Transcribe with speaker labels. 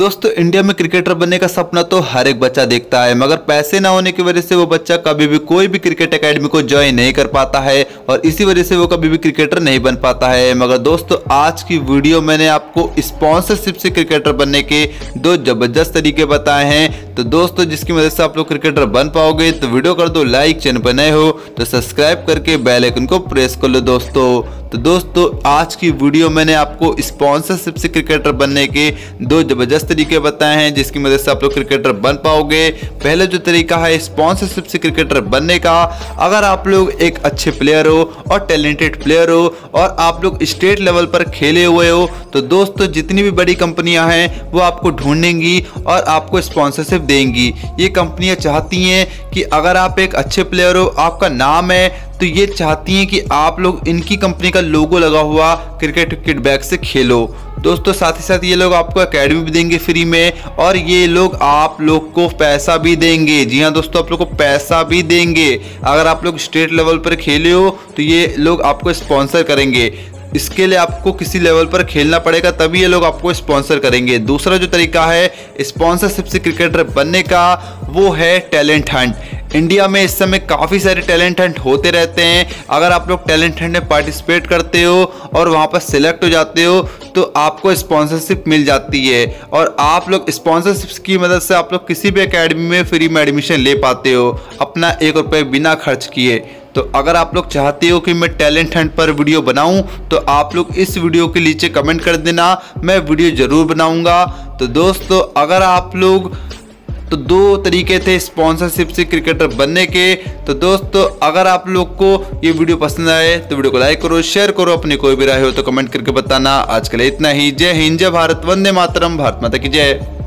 Speaker 1: दोस्तों इंडिया में क्रिकेटर बनने का सपना तो हर एक बच्चा देखता है, मगर पैसे ना होने की वजह से वो बच्चा कभी भी कोई भी क्रिकेट एकेडमी को ज्वाइन नहीं कर पाता है और इसी वजह से वो कभी भी क्रिकेटर नहीं बन पाता है। मगर दोस्तों, आज की वीडियो मैंने आपको स्पॉन्सरशिप से क्रिकेटर बनने के दो ज़बरदस्त तरीके बताए हैं। तो दोस्तों, जिसकी मदद से आप लोग क्रिकेटर बन पाओगे तो वीडियो कर दो लाइक चैनल पर नए हो तो सब्सक्राइब करके बेल आइकन को प्रेस कर लो दोस्तों। तो दोस्तों, आज की वीडियो मैंने आपको स्पॉन्सरशिप से क्रिकेटर बनने के दो ज़बरदस्त तरीके बताए हैं, जिसकी मदद से आप लोग क्रिकेटर बन पाओगे। पहले जो तरीका है स्पॉन्सरशिप से क्रिकेटर बनने का। अगर आप लोग एक अच्छे प्लेयर हो और टैलेंटेड प्लेयर हो और आप लोग स्टेट लेवल पर खेले हुए हो तो दोस्तों, जितनी भी बड़ी कंपनियाँ हैं, वो आपको ढूंढेंगी और आपको स्पॉन्सरशिप देंगी। ये कंपनियाँ चाहती हैं कि अगर आप एक अच्छे प्लेयर हो, आपका नाम है तो ये चाहती हैं कि आप लोग इनकी कंपनी का लोगो लगा हुआ क्रिकेट विकेट बैग से खेलो। दोस्तों, साथ ही साथ ये लोग आपको एकेडमी भी देंगे फ्री में और ये लोग आप लोग को पैसा भी देंगे। जी हाँ दोस्तों, आप लोग को पैसा भी देंगे। अगर आप लोग स्टेट लेवल पर खेले हो तो ये लोग आपको स्पॉन्सर करेंगे। इसके लिए आपको किसी लेवल पर खेलना पड़ेगा, तभी ये लोग आपको स्पॉन्सर करेंगे। दूसरा जो तरीका है स्पॉन्सरशिप से क्रिकेटर बनने का, वो है टैलेंट हंट इंडिया में इस समय काफ़ी सारे टैलेंट हंट होते रहते हैं। अगर आप लोग टैलेंट हंट में पार्टिसिपेट करते हो और वहाँ पर सिलेक्ट हो जाते हो तो आपको स्पॉन्सरशिप मिल जाती है। और आप लोग स्पॉन्सरशिप की मदद से आप लोग किसी भी एकेडमी में फ्री में एडमिशन ले पाते हो। अपना एक रुपये बिना खर्च किए। तो अगर आप लोग चाहते हो कि मैं टैलेंट हंट पर वीडियो बनाऊँ तो आप लोग इस वीडियो के नीचे कमेंट कर देना, मैं वीडियो ज़रूर बनाऊँगा। तो दोस्तों, अगर आप लोग तो दो तरीके थे स्पॉन्सरशिप से क्रिकेटर बनने के। तो दोस्तों, अगर आप लोग को ये वीडियो पसंद आए तो वीडियो को लाइक करो, शेयर करो, अपनी कोई भी राय हो तो कमेंट करके बताना। आज के लिए इतना ही। जय हिंद, जय भारत, वंदे मातरम, भारत माता की जय।